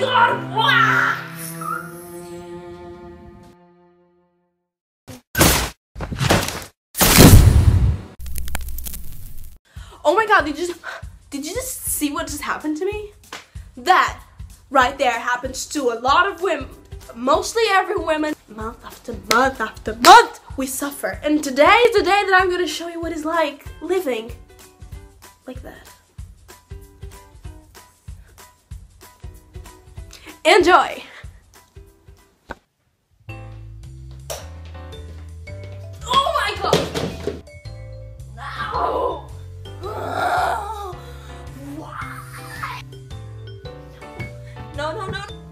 god! Oh my god, did you just, did you just see what just happened to me? That right there happens to a lot of women, mostly every woman. Month after month after month, we suffer. And today is the day that I'm gonna show you what it's like living like that. Enjoy! Oh my god! No! Why? No, no, no.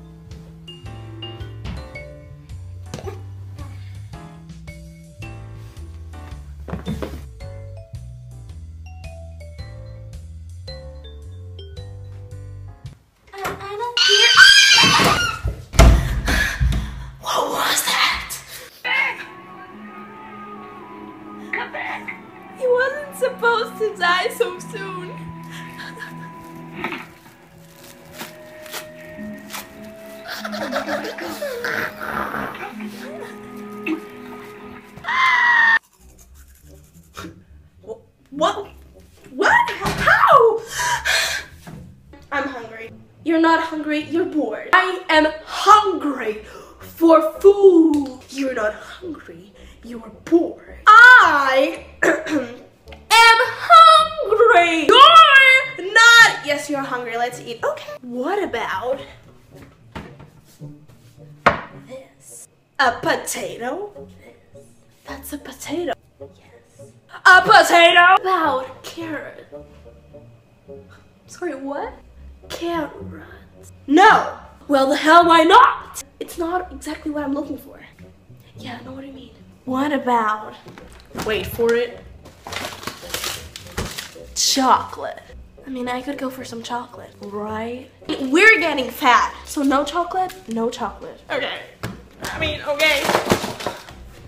You're not hungry, you're bored. I am hungry for food. You're not hungry, you're bored. I am hungry. You're not. Yes, you're hungry. Let's eat. Okay. What about this? A potato? That's a potato. Yes. A potato. About carrot. Sorry, what? Carrots. No. Well, the hell, why not? It's not exactly what I'm looking for. Yeah, I know what I mean. What about? Wait for it. Chocolate. I mean, I could go for some chocolate, right? We're getting fat, so no chocolate, no chocolate. Okay. I mean, okay.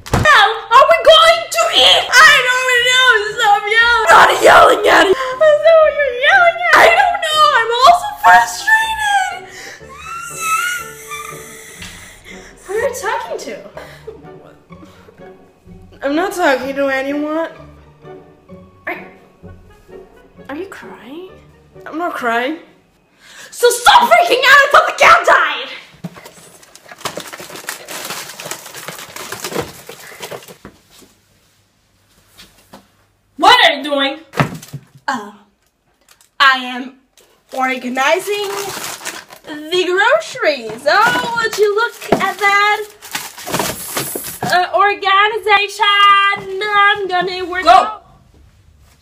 How are we going to eat? You talking to? I'm not talking to anyone. Are, are you crying? I'm not crying. So stop freaking out until the cat died! What are you doing? Uh, I am organizing the groceries. Oh, would you look at that? Uh, organization. I'm gonna work. Go.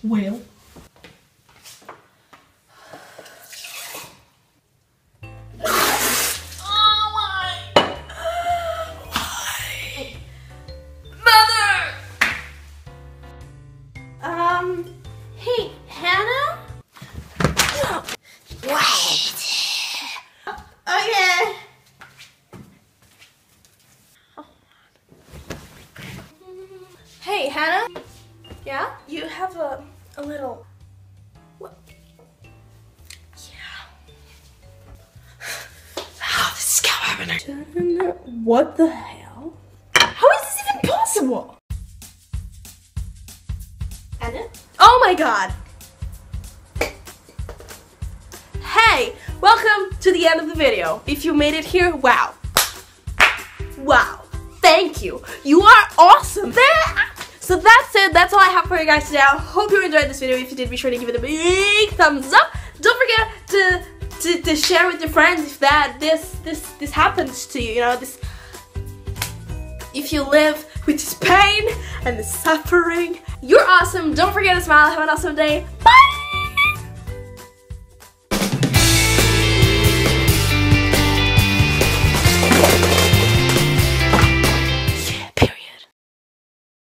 Will. Oh Hey, Hannah? Yeah? You have a, a little. What? Yeah. How this is happening? What the hell? How is this even possible? Ana? Oh my god! Hey! Welcome to the end of the video. If you made it here, wow. Wow. Thank you. You are awesome. That- so that's it. That's all I have for you guys today. I hope you enjoyed this video. If you did, be sure to give it a big thumbs up. Don't forget to to, to share with your friends if that this this this happens to you. You know this. If you live with this pain and suffering, you're awesome. Don't forget to smile. Have an awesome day.